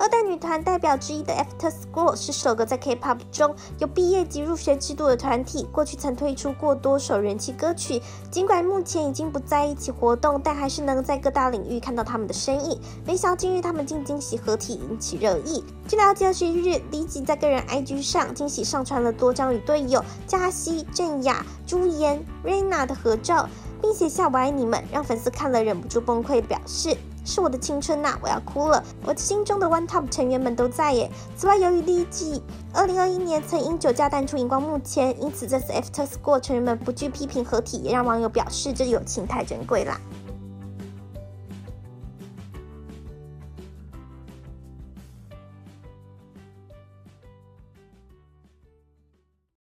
二代女团代表之一的 After School 是首个在 K-pop 中有毕业及入学制度的团体。过去曾推出过多首人气歌曲，尽管目前已经不在一起活动，但还是能在各大领域看到他们的身影。没想到今日他们竟惊喜合体，引起热议。据了解，二十一日，李吉在个人 IG 上惊喜上传了多张与队友嘉熙、郑雅、朱颜、瑞娜的合照，并写下“我爱你们”，让粉丝看了忍不住崩溃，表示。是我的青春呐，我要哭了。我心中的 One Top 成员们都在耶。此外，由于第一季二零二一年曾因酒驾淡出荧光幕前，因此这次 After School 成员们不惧批评合体，也让网友表示这友情太珍贵啦。